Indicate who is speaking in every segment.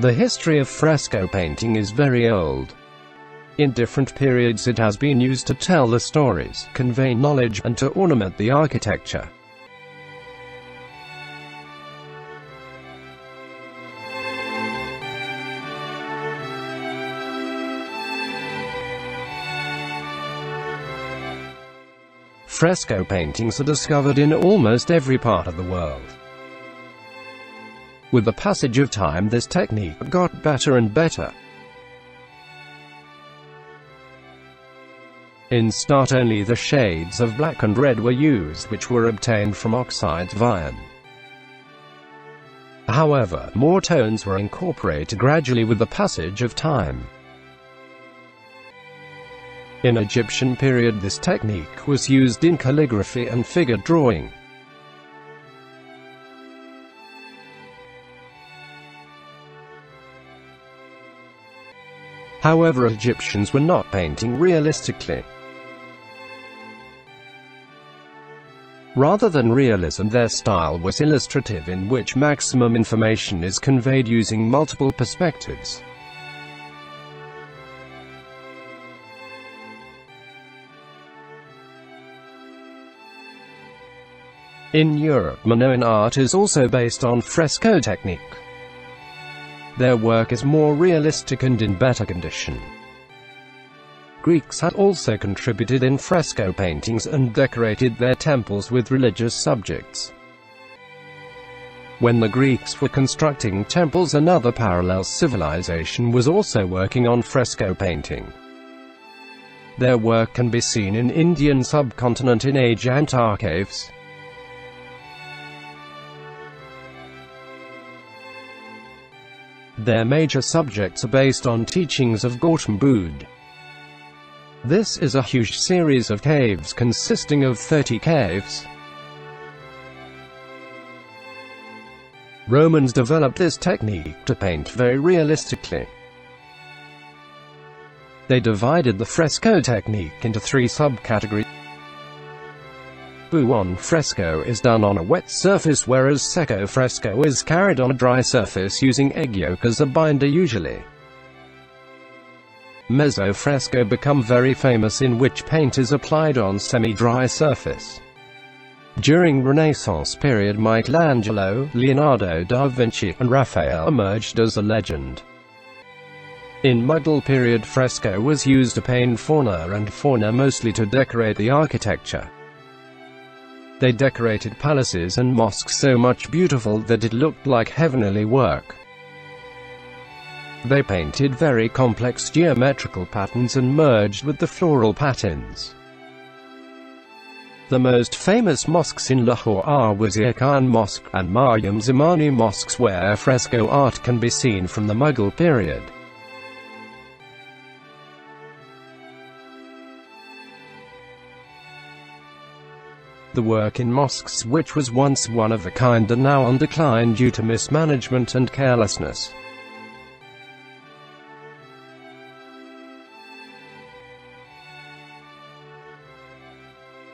Speaker 1: The history of fresco painting is very old. In different periods it has been used to tell the stories, convey knowledge, and to ornament the architecture. Fresco paintings are discovered in almost every part of the world. With the passage of time this technique got better and better. In start only the shades of black and red were used which were obtained from oxides of iron. However, more tones were incorporated gradually with the passage of time. In Egyptian period this technique was used in calligraphy and figure drawing. However Egyptians were not painting realistically. Rather than realism their style was illustrative in which maximum information is conveyed using multiple perspectives. In Europe Minoan art is also based on fresco technique. Their work is more realistic and in better condition. Greeks had also contributed in fresco paintings and decorated their temples with religious subjects. When the Greeks were constructing temples another parallel civilization was also working on fresco painting. Their work can be seen in Indian subcontinent in Ajanta caves. Their major subjects are based on teachings of Gautam Buddha. This is a huge series of caves consisting of 30 caves. Romans developed this technique to paint very realistically. They divided the fresco technique into three subcategories. Buon fresco is done on a wet surface whereas secco fresco is carried on a dry surface using egg yolk as a binder usually. Mezzo fresco become very famous in which paint is applied on semi-dry surface. During Renaissance period Michelangelo, Leonardo da Vinci, and Raphael emerged as a legend. In Mughal period fresco was used to paint fauna and fauna mostly to decorate the architecture. They decorated palaces and mosques so much beautiful that it looked like heavenly work. They painted very complex geometrical patterns and merged with the floral patterns. The most famous mosques in Lahore are Wazir Khan Mosque and Mariam Zamani mosques where fresco art can be seen from the Mughal period. The work in mosques which was once one of a kind are now on decline due to mismanagement and carelessness.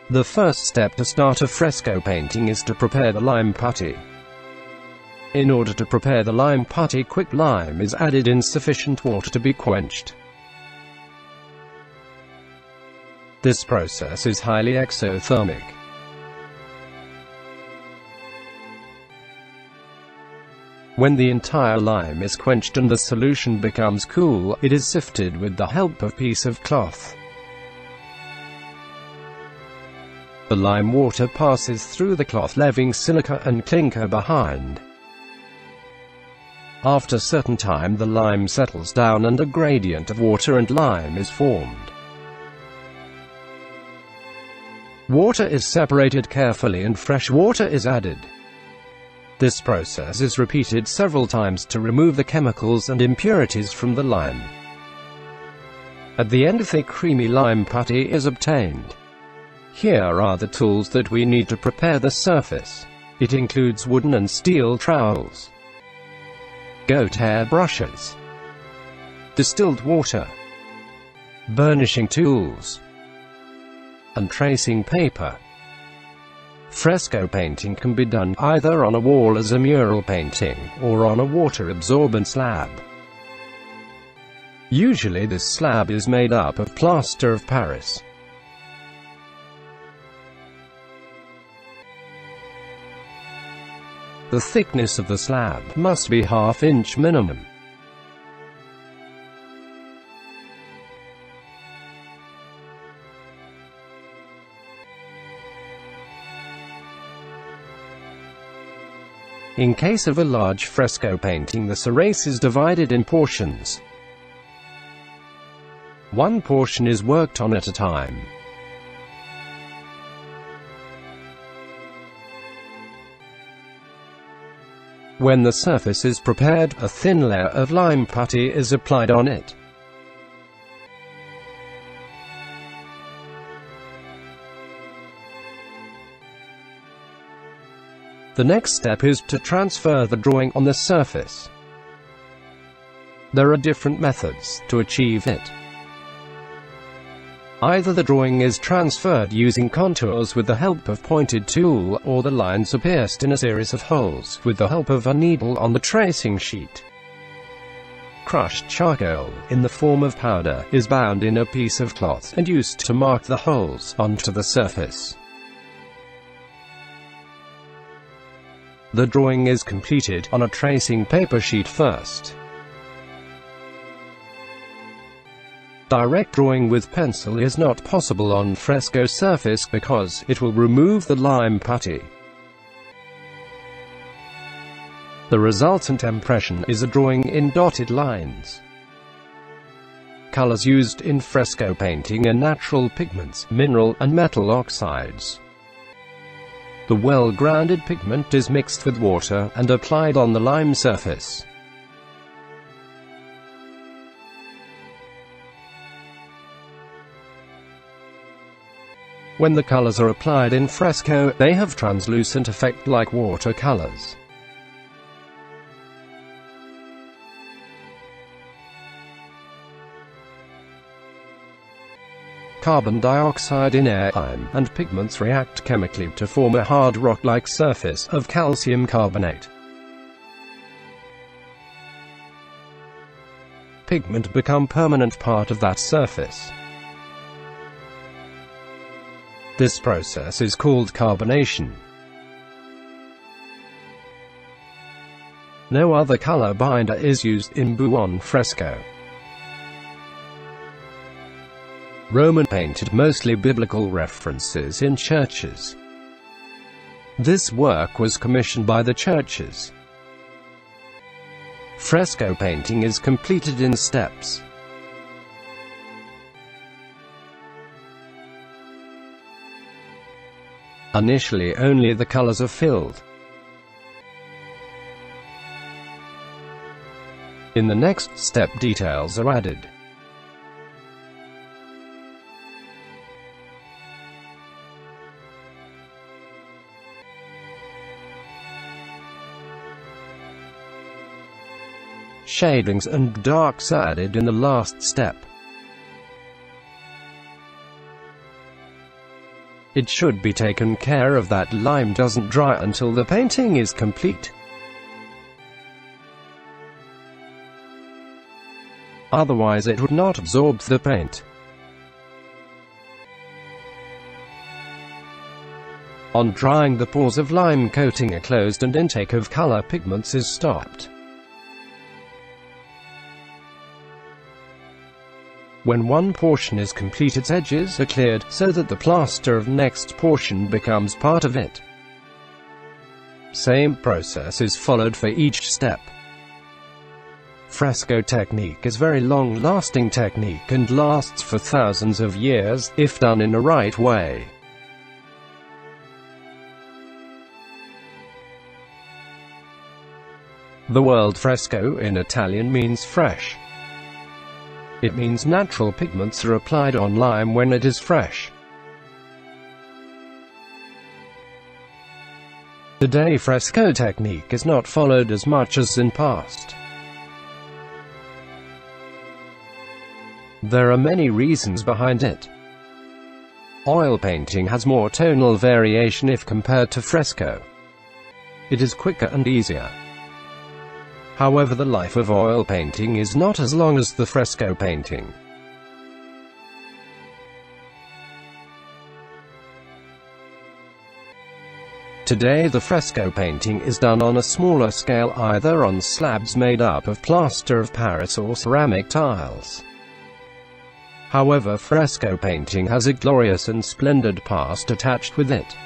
Speaker 1: The first step to start a fresco painting is to prepare the lime putty. In order to prepare the lime putty quick lime is added in sufficient water to be quenched. This process is highly exothermic. When the entire lime is quenched and the solution becomes cool, it is sifted with the help of a piece of cloth. The lime water passes through the cloth leaving silica and clinker behind. After a certain time the lime settles down and a gradient of water and lime is formed. Water is separated carefully and fresh water is added. This process is repeated several times to remove the chemicals and impurities from the lime. At the end a thick creamy lime putty is obtained. Here are the tools that we need to prepare the surface. It includes wooden and steel trowels, goat hair brushes, distilled water, burnishing tools, and tracing paper. Fresco painting can be done either on a wall as a mural painting, or on a water-absorbent slab. Usually this slab is made up of plaster of Paris. The thickness of the slab must be half inch minimum. In case of a large fresco painting the surface is divided in portions. One portion is worked on at a time. When the surface is prepared, a thin layer of lime putty is applied on it. The next step is to transfer the drawing on the surface. There are different methods to achieve it. Either the drawing is transferred using contours with the help of pointed tool, or the lines are pierced in a series of holes with the help of a needle on the tracing sheet. Crushed charcoal, in the form of powder, is bound in a piece of cloth and used to mark the holes onto the surface. The drawing is completed on a tracing paper sheet first. Direct drawing with pencil is not possible on fresco surface because it will remove the lime putty. The resultant impression is a drawing in dotted lines. Colors used in fresco painting are natural pigments, mineral and metal oxides. The well-grounded pigment is mixed with water, and applied on the lime surface. When the colors are applied in fresco, they have translucent effect like watercolors. Carbon dioxide in air, and pigments react chemically to form a hard rock-like surface of calcium carbonate. Pigment become permanent part of that surface. This process is called carbonation. No other color binder is used in Buon fresco. Roman painted mostly biblical references in churches. This work was commissioned by the churches. Fresco painting is completed in steps. Initially only the colors are filled. In the next step details are added. Shadings and darks added in the last step. It should be taken care of that lime doesn't dry until the painting is complete. Otherwise it would not absorb the paint. On drying the pores of lime coating are closed and intake of color pigments is stopped. When one portion is complete its edges are cleared, so that the plaster of next portion becomes part of it. Same process is followed for each step. Fresco technique is very long-lasting technique and lasts for thousands of years, if done in a right way. The word fresco in Italian means fresh. It means natural pigments are applied on lime when it is fresh. Today fresco technique is not followed as much as in past. There are many reasons behind it. Oil painting has more tonal variation if compared to fresco. It is quicker and easier. However the life of oil painting is not as long as the fresco painting. Today the fresco painting is done on a smaller scale either on slabs made up of plaster of Paris or ceramic tiles. However fresco painting has a glorious and splendid past attached with it.